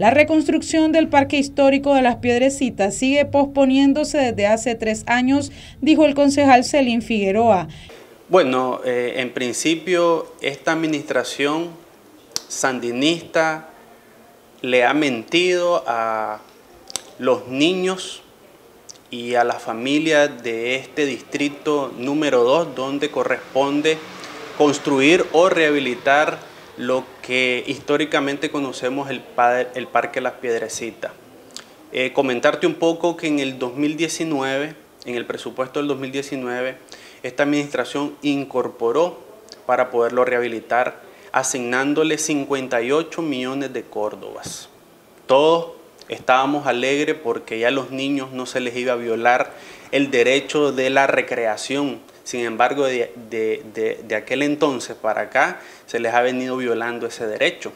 La reconstrucción del Parque Histórico de las Piedrecitas sigue posponiéndose desde hace tres años, dijo el concejal Celín Figueroa. Bueno, eh, en principio esta administración sandinista le ha mentido a los niños y a la familia de este distrito número 2, donde corresponde construir o rehabilitar lo que históricamente conocemos el, el Parque Las Piedrecitas. Eh, comentarte un poco que en el 2019, en el presupuesto del 2019, esta administración incorporó para poderlo rehabilitar, asignándole 58 millones de córdobas. Todos estábamos alegres porque ya a los niños no se les iba a violar el derecho de la recreación. Sin embargo, de, aquel entonces para acá se les ha venido violando ese derecho.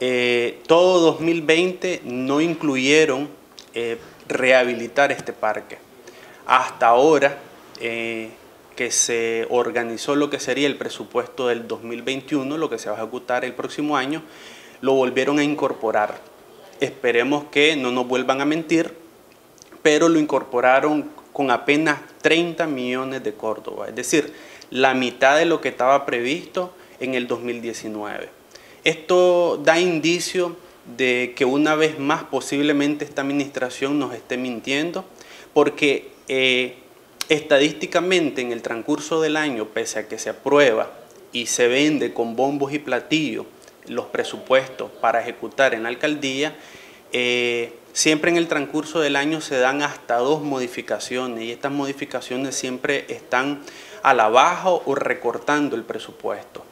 Eh, todo 2020 no incluyeron eh, rehabilitar este parque. Hasta ahora eh, que se organizó lo que sería el presupuesto del 2021, lo que se va a ejecutar el próximo año, lo volvieron a incorporar. Esperemos que no nos vuelvan a mentir, pero lo incorporaron con apenas 30 millones de Córdoba, es decir, la mitad de lo que estaba previsto en el 2019. Esto da indicio de que una vez más posiblemente esta administración nos esté mintiendo, porque eh, estadísticamente en el transcurso del año, pese a que se aprueba y se vende con bombos y platillos los presupuestos para ejecutar en la alcaldía, eh, siempre en el transcurso del año se dan hasta dos modificaciones y estas modificaciones siempre están a la baja o recortando el presupuesto.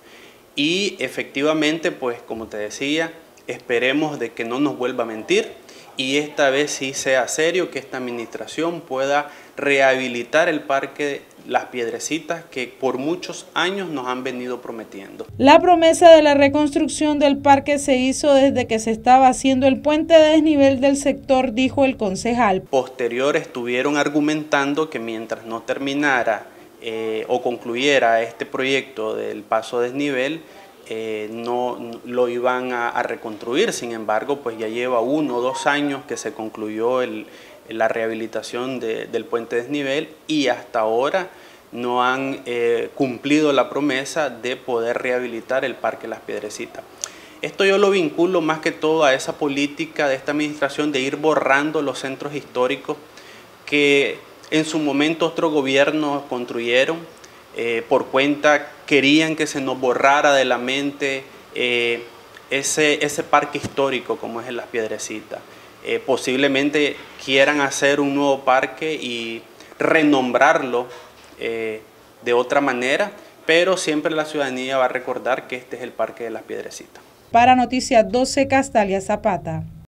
Y efectivamente, pues como te decía, esperemos de que no nos vuelva a mentir y esta vez sí sea serio que esta administración pueda rehabilitar el parque Las Piedrecitas que por muchos años nos han venido prometiendo. La promesa de la reconstrucción del parque se hizo desde que se estaba haciendo el puente de desnivel del sector, dijo el concejal. Posterior estuvieron argumentando que mientras no terminara eh, o concluyera este proyecto del paso desnivel, eh, no lo iban a, reconstruir, sin embargo, pues ya lleva uno o dos años que se concluyó la rehabilitación del puente desnivel y hasta ahora no han eh, cumplido la promesa de poder rehabilitar el Parque Las Piedrecitas. Esto yo lo vinculo más que todo a esa política de esta administración de ir borrando los centros históricos que en su momento otros gobiernos construyeron eh, por cuenta querían que se nos borrara de la mente eh, ese, ese parque histórico como es en Las Piedrecitas. Eh, posiblemente quieran hacer un nuevo parque y renombrarlo de otra manera, pero siempre la ciudadanía va a recordar que este es el Parque de las Piedrecitas. Para Noticias 12, Castalia Zapata.